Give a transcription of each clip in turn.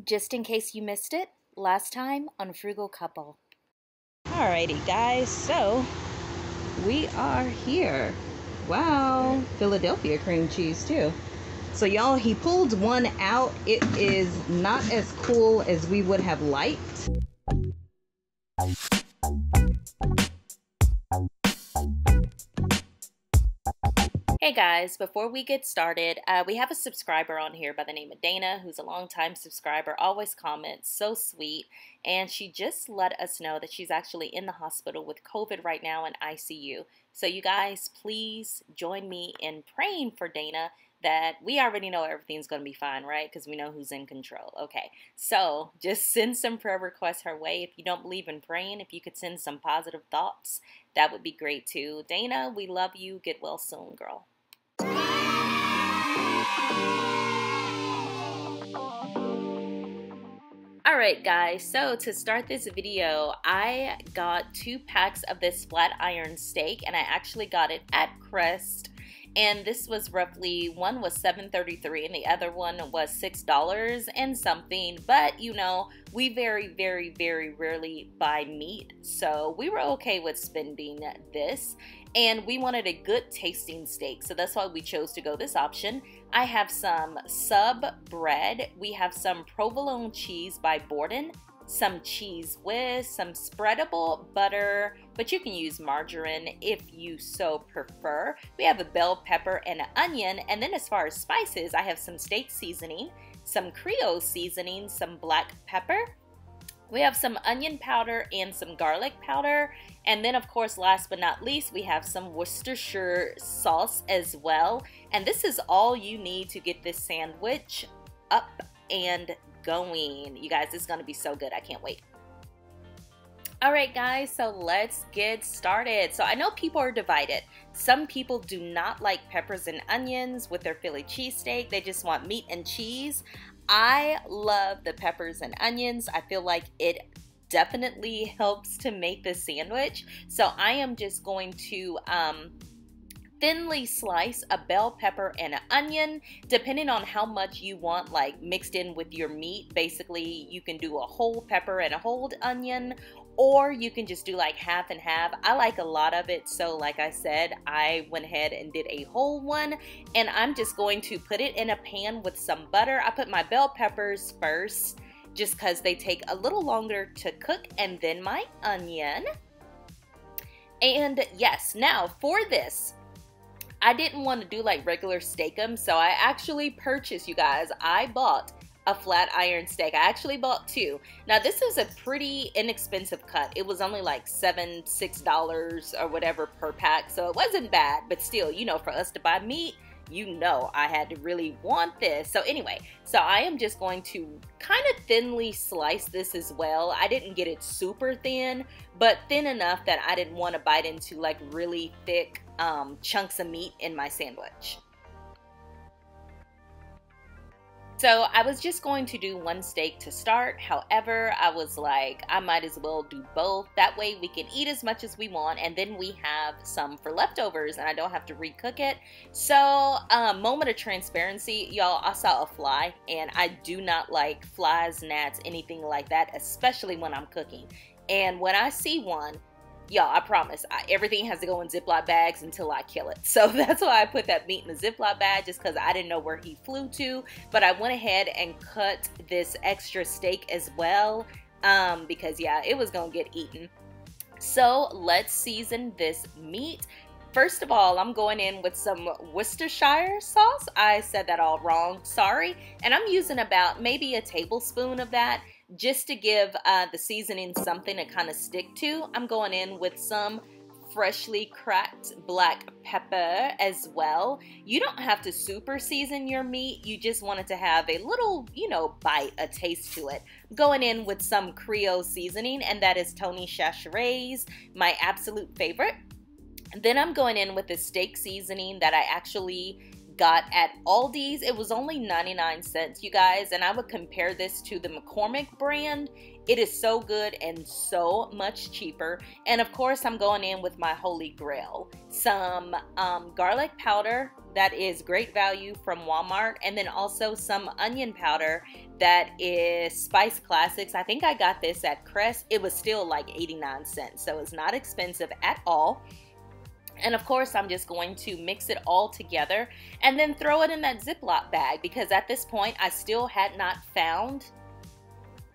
Just in case you missed it, last time on Frugal Couple. Alrighty, guys, so we are here. Wow, Philadelphia cream cheese, too. So, y'all, he pulled one out. It is not as cool as we would have liked. Hey guys, before we get started, uh, we have a subscriber on here by the name of Dana, who's a longtime subscriber, always comments, so sweet, and she just let us know that she's actually in the hospital with COVID right now in ICU. So you guys, please join me in praying for Dana that we already know everything's going to be fine, right? Because we know who's in control. Okay, so just send some prayer requests her way. If you don't believe in praying, if you could send some positive thoughts, that would be great too. Dana, we love you. Get well soon, girl. Alright guys, so to start this video, I got two packs of this flat iron steak and I actually got it at Crest and this was roughly one was 7.33 and the other one was six dollars and something but you know we very very very rarely buy meat so we were okay with spending this and we wanted a good tasting steak so that's why we chose to go this option i have some sub bread we have some provolone cheese by borden some Cheez Whiz, some spreadable butter, but you can use margarine if you so prefer. We have a bell pepper and an onion, and then as far as spices, I have some steak seasoning, some Creole seasoning, some black pepper. We have some onion powder and some garlic powder. And then, of course, last but not least, we have some Worcestershire sauce as well. And this is all you need to get this sandwich up and going. You guys, it's to be so good. I can't wait. All right, guys, so let's get started. So I know people are divided. Some people do not like peppers and onions with their Philly cheesesteak. They just want meat and cheese. I love the peppers and onions. I feel like it definitely helps to make the sandwich. So I am just going to um, thinly slice a bell pepper and an onion, depending on how much you want, like mixed in with your meat. Basically, you can do a whole pepper and a whole onion, or you can just do like half and half. I like a lot of it, so like I said, I went ahead and did a whole one, and I'm just going to put it in a pan with some butter. I put my bell peppers first just because they take a little longer to cook, and then my onion. And yes, now for this, I didn't want to do like regular Steak-umm, so I actually purchased, you guys, I bought a flat iron steak. I actually bought two. Now this is a pretty inexpensive cut. It was only like seven, six dollars or whatever per pack, so it wasn't bad. But still, you know, for us to buy meat, you know I had to really want this. So anyway, so I am just going to kind of thinly slice this as well. I didn't get it super thin, but thin enough that I didn't want to bite into like really thick um, chunks of meat in my sandwich. So I was just going to do one steak to start. However, I was like, I might as well do both. That way we can eat as much as we want and then we have some for leftovers and I don't have to recook it. So, um, moment of transparency, y'all, I saw a fly and I do not like flies, gnats, anything like that, especially when I'm cooking. And when I see one, y'all, I promise, I, everything has to go in Ziploc bags until I kill it. So that's why I put that meat in the Ziploc bag, just because I didn't know where he flew to. But I went ahead and cut this extra steak as well, um, because yeah, it was gonna get eaten. So let's season this meat. First of all, I'm going in with some Worcestershire sauce. I said that all wrong, sorry. And I'm using about maybe a tablespoon of that just to give uh, the seasoning something to kind of stick to, I'm going in with some freshly cracked black pepper as well. You don't have to super season your meat. You just want it to have a little, you know, bite, a taste to it. Going in with some Creole seasoning, and that is Tony Chachere's, my absolute favorite. Then I'm going in with the steak seasoning that I actually got at Aldi's. It was only 99 cents, you guys, and I would compare this to the McCormick brand. It is so good and so much cheaper. And of course, I'm going in with my holy grail some um, garlic powder, that is great value from Walmart, and then also some onion powder that is Spice Classics. I think I got this at Crest. It was still like 89 cents, so it's not expensive at all. And of course, I'm just going to mix it all together and then throw it in that Ziploc bag because at this point, I still had not found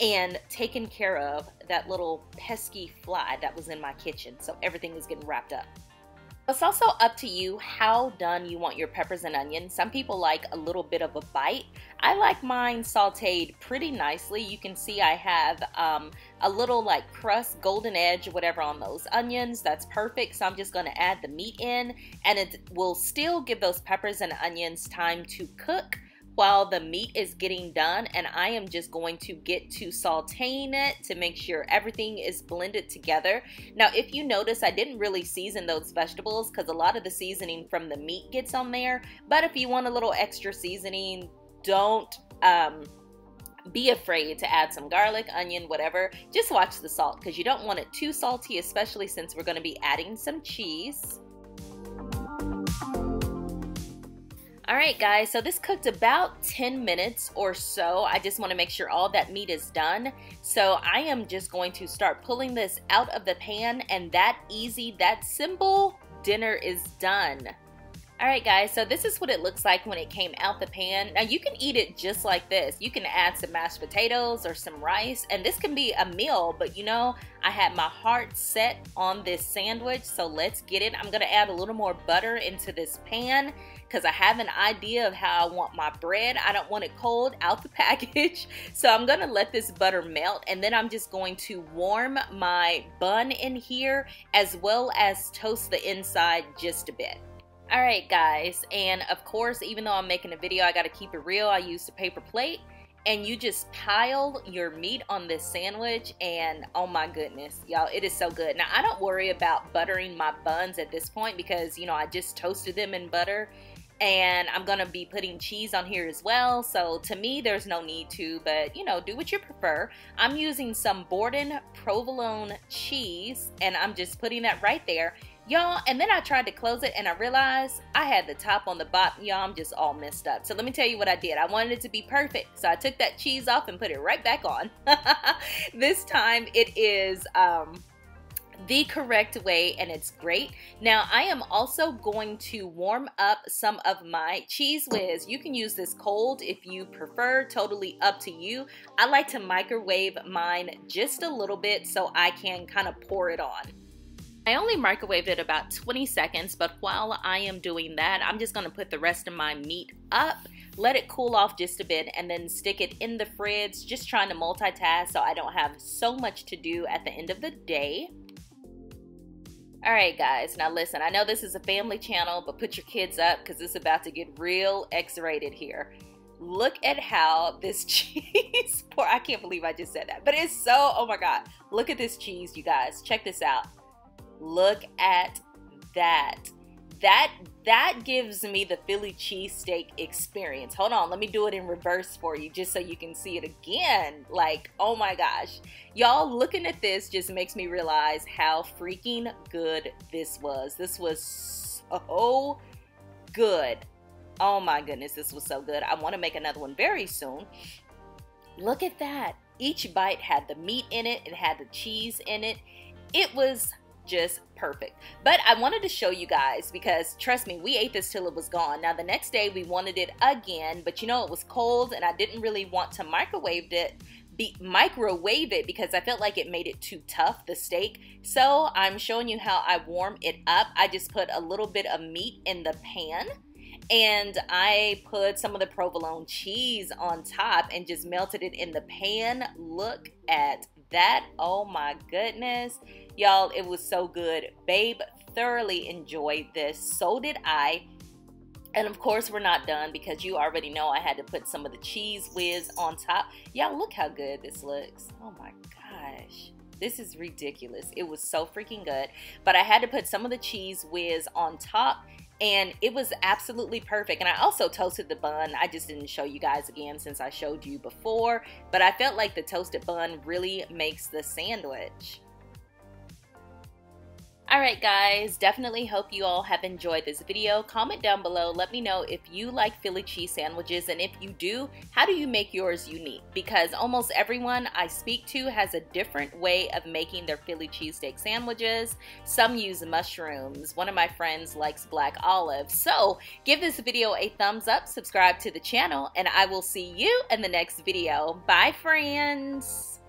and taken care of that little pesky fly that was in my kitchen. So everything is getting wrapped up. It's also up to you how done you want your peppers and onions. Some people like a little bit of a bite. I like mine sauteed pretty nicely. You can see I have um, a little like crust, golden edge, whatever on those onions. That's perfect. So I'm just going to add the meat in and it will still give those peppers and onions time to cook while the meat is getting done and I am just going to get to sauteing it to make sure everything is blended together. Now if you notice I didn't really season those vegetables because a lot of the seasoning from the meat gets on there but if you want a little extra seasoning don't um, be afraid to add some garlic, onion, whatever. Just watch the salt because you don't want it too salty, especially since we're going to be adding some cheese. Alright guys, so this cooked about 10 minutes or so. I just want to make sure all that meat is done. So I am just going to start pulling this out of the pan and that easy, that simple, dinner is done. Alright guys, so this is what it looks like when it came out the pan. Now you can eat it just like this. You can add some mashed potatoes or some rice and this can be a meal, but you know, I had my heart set on this sandwich, so let's get it. I'm to add a little more butter into this pan because I have an idea of how I want my bread. I don't want it cold out the package. So I'm to let this butter melt and then I'm just going to warm my bun in here as well as toast the inside just a bit. Alright guys, and of course, even though I'm making a video, I gotta keep it real. I used a paper plate, and you just pile your meat on this sandwich, and oh my goodness, y'all, it is so good. Now, I don't worry about buttering my buns at this point because, you know, I just toasted them in butter, and I'm gonna be putting cheese on here as well. So to me, there's no need to, but you know, do what you prefer. I'm using some Borden provolone cheese, and I'm just putting that right there. Y'all, and then I tried to close it and I realized I had the top on the bottom. Y'all, I'm just all messed up. So let me tell you what I did. I wanted it to be perfect. So I took that cheese off and put it right back on. this time it is um, the correct way and it's great. Now I am also going to warm up some of my Cheez Whiz. You can use this cold if you prefer, totally up to you. I like to microwave mine just a little bit so I can kind of pour it on. I only microwaved it about 20 seconds, but while I am doing that, I'm just gonna put the rest of my meat up, let it cool off just a bit, and then stick it in the fridge, just trying to multitask so I don't have so much to do at the end of the day. Alright guys, now listen, I know this is a family channel, but put your kids up because it's about to get real X-rated here. Look at how this cheese, poor, I can't believe I just said that, but it's so, oh my god. Look at this cheese, you guys. Check this out. Look at that. That that gives me the Philly cheesesteak experience. Hold on, let me do it in reverse for you just so you can see it again. Like, oh my gosh. Y'all looking at this just makes me realize how freaking good this was. This was so good. Oh my goodness, this was so good. I want to make another one very soon. Look at that. Each bite had the meat in it, it had the cheese in it. It was just perfect. But I wanted to show you guys because trust me, we ate this till it was gone. Now the next day we wanted it again, but you know it was cold and I didn't really want to microwave it be, microwave it because I felt like it made it too tough, the steak. So I'm showing you how I warm it up. I just put a little bit of meat in the pan and I put some of the provolone cheese on top and just melted it in the pan. Look at that. Oh my goodness. Y'all, it was so good. Babe thoroughly enjoyed this. So did I. And of course, we're not done because you already know I had to put some of the Cheez Whiz on top. Y'all, look how good this looks. Oh my gosh. This is ridiculous. It was so freaking good. But I had to put some of the Cheez Whiz on top and it was absolutely perfect. And I also toasted the bun. I just didn't show you guys again since I showed you before, but I felt like the toasted bun really makes the sandwich. Alright guys, definitely hope you all have enjoyed this video. Comment down below, let me know if you like Philly cheese sandwiches and if you do, how do you make yours unique? Because almost everyone I speak to has a different way of making their Philly cheesesteak sandwiches. Some use mushrooms. One of my friends likes black olives. So give this video a thumbs up, subscribe to the channel, and I will see you in the next video. Bye friends!